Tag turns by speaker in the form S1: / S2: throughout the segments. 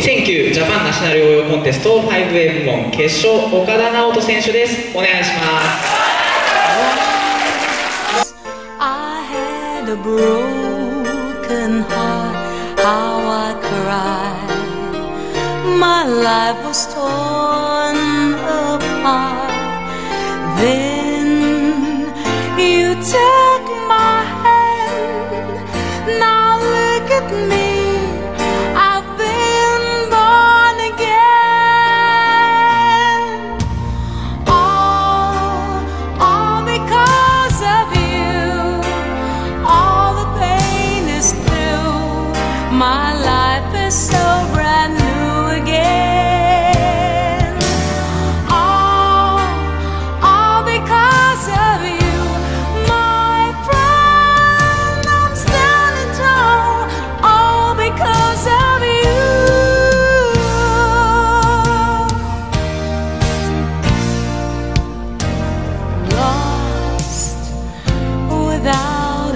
S1: 2009ジャパンナショナル応用コンテスト 5A 部門決勝岡田直人選手です。お願いします。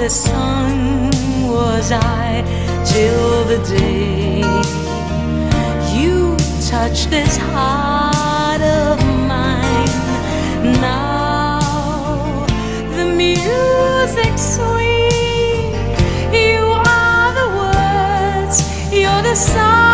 S2: A song was I till the day you touched this heart of mine. Now the music's sweet. You are the words. You're the song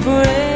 S2: break.